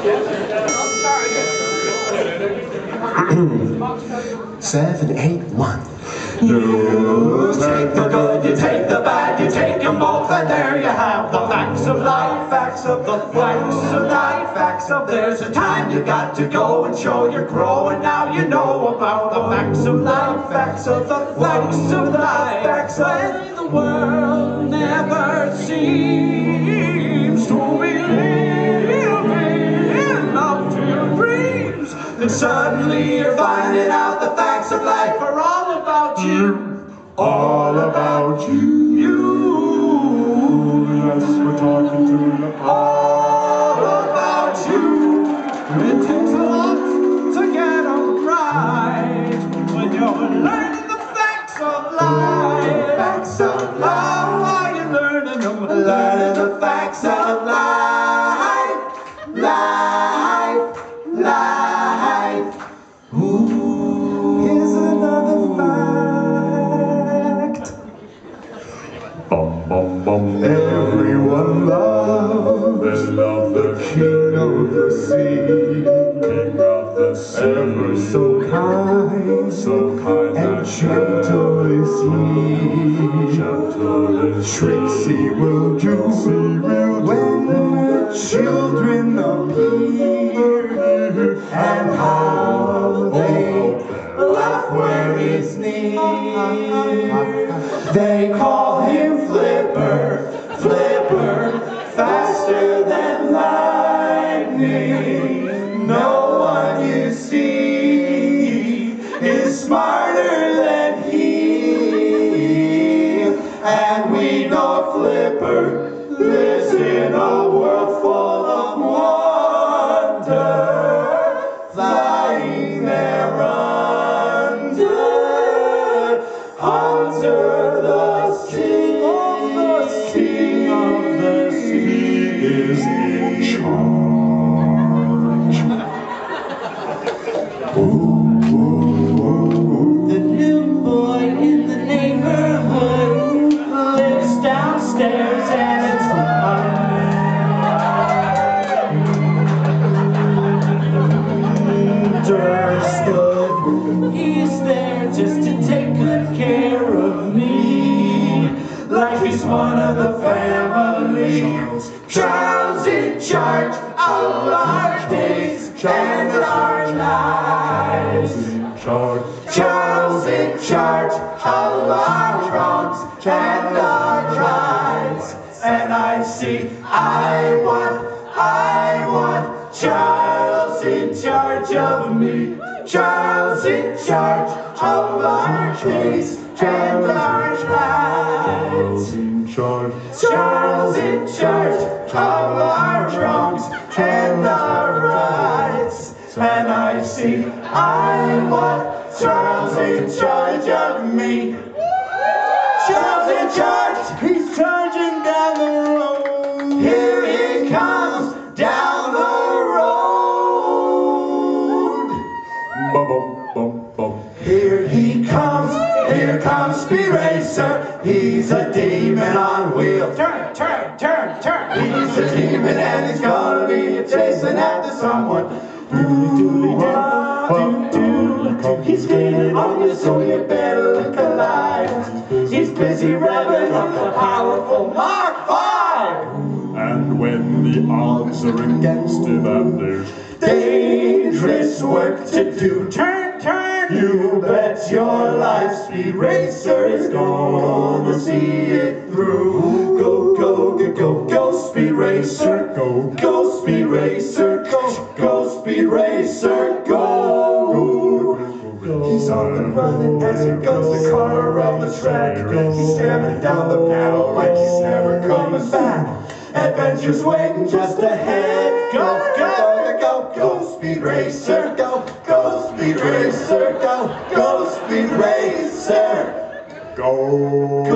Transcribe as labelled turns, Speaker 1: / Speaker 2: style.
Speaker 1: Seven, eight, one.
Speaker 2: You take the good, you take the bad, you take them both, and there you have the facts of life, facts of the facts of life, facts of there's a time you got to go and show you're growing. Now you know about the facts of life, facts of the facts of life, facts when the world never seems suddenly you're finding out the facts of life are all about you. Mm.
Speaker 3: All about you.
Speaker 2: You.
Speaker 3: Yes, we're talking to the
Speaker 2: All about you. It takes a lot to get 'em right. When you're learning the facts of life. Facts of life. While you're learning them. Learning the facts of
Speaker 1: Everyone loves
Speaker 3: love the
Speaker 1: King of the sea.
Speaker 3: king of the
Speaker 1: Ever so kind,
Speaker 3: So kind
Speaker 1: and
Speaker 3: and
Speaker 1: gentle is he.
Speaker 3: gentle is
Speaker 1: Tricks he will do when the children appear, and how they laugh when he's near. They call him know lives in a world full of wonder, flying there under, under the sea. King of the sea
Speaker 3: is in charge.
Speaker 2: Understood. He's there just to take good care of me, like he's one of the family. Charles in charge of our days and our lives. Charles in charge of our wrongs and our rights. And I see, I want, days and our lives.
Speaker 3: In charge.
Speaker 2: Charles in charge of our wrongs and our rights. And I see, I want Charles in charge of me. Charles in charge, he's charging here comes Speed Racer. He's a demon on wheels. Turn, turn, turn, turn. He's a demon and he's gonna be chasing after someone. He's getting on you, so you better look alive. He's busy revving up the powerful Mark 5.
Speaker 3: And when the odds are against him and there's
Speaker 2: dangerous work to do. Turn, turn, you bet your life Speed Racer is gonna see it through. Go, go, go, go, go, Speed Racer, go, go, Speed Racer, go, go, Speed Racer, go. He's on the run as he goes the car around the track. He's staring down the pedal like he's never coming back. Adventures waiting just ahead. Go, go, go, go, go, Speed Racer, go, go,